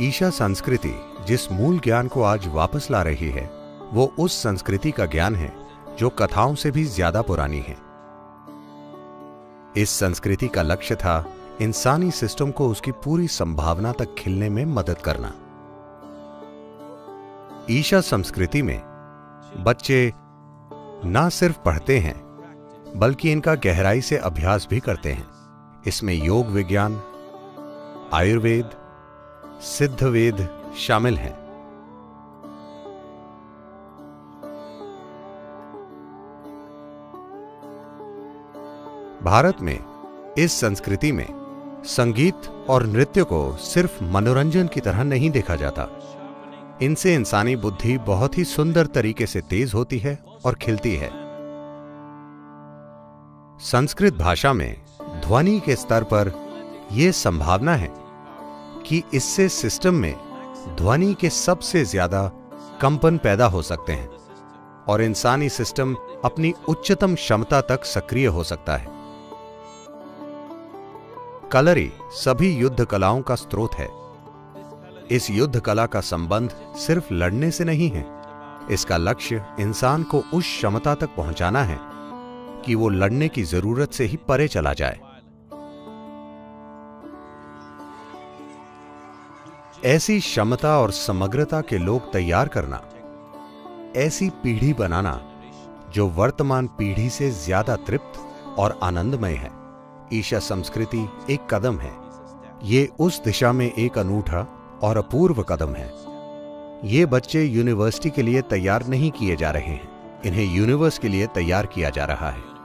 ईशा संस्कृति, जिस मूल ज्ञान को आज वापस ला रही है, वो उस संस्कृति का ज्ञान है, जो कथाओं से भी ज़्यादा पुरानी है। इस संस्कृति का लक्ष्य था इंसानी सिस्टम को उसकी पूरी संभावना तक खिलने में मदद करना। ईशा संस्कृति में बच्चे ना सिर्फ़ पढ़ते हैं, बल्कि इनका गहराई से अभ्यास भी करते हैं। इसमें योग विज्ञान, आयुर्वेद सिद्ध वेद शामिल हैं। भारत में, इस संस्कृति में, संगीत और नृत्य को सिर्फ़ मनोरंजन की तरह नहीं देखा जाता। इनसे इंसानी बुद्धि बहुत ही सुंदर तरीके से तेज होती है और खिलती है। संस्कृत भाषा में ध्वनि के स्तर पर यह संभावना है। कि इससे सिस्टम में ध्वनि के सबसे ज़्यादा कंपन पैदा हो सकते हैं और इंसानी सिस्टम अपनी उच्चतम क्षमता तक सक्रिय हो सकता है। कलरी सभी युद्ध कलाओं का स्रोत है। इस युद्ध कला का संबंध सिर्फ़ लड़ने से नहीं है। इसका लक्ष्य इंसान को उस क्षमता तक पहुंचाना है कि वो लड़ने की ज़रूरत से ही परे चला जाए। ऐसी क्षमता और समग्रता के लोग तैयार करना, ऐसी पीढ़ी बनाना, जो वर्तमान पीढ़ी से ज़्यादा तृप्त और आनंदमय है। ईशा संस्कृति एक कदम है। ये उस दिशा में एक अनूठा और अपूर्व कदम है। ये बच्चे यूनिवर्सिटी के लिए तैयार नहीं किए जा रहे हैं। इन्हें यूनिवर्स के लिए तैयार किया जा रहा है।